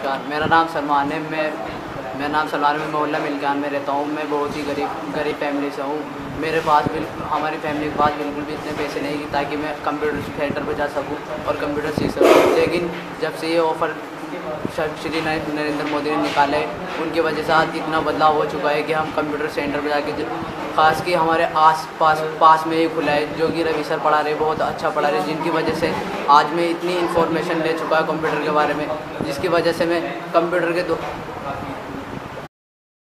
मेरा नाम सलमान है। मैं, मेरा नाम सलमान में मैं मोहल्ला मिलकान में रहता हूँ। मैं बहुत ही गरीब गरीब फैमिली से हूँ। मेरे पास बिल्कुल हमारी फैमिली के पास बिल्कुल भी इतने पैसे नहीं कि ताकि मैं कंप्यूटर थिएटर पर जा सकूँ और कंप्यूटर सीख सकूँ। लेकिन जब से ये ऑफ़र श्री नरेंद्र मोदी ने निकाले। उनकी वजह से आज इतना बदलाव हो चुका है कि हम कंप्यूटर सेंटर में जाके खास कि हमारे आस पास पास में ही खुला है, जो कि रवि सर पढ़ा रहे, बहुत अच्छा पढ़ा रहे, जिनकी वजह से आज मैं इतनी इन्फॉर्मेशन ले चुका है कंप्यूटर के बारे में, जिसकी वजह से मैं कंप्यूटर के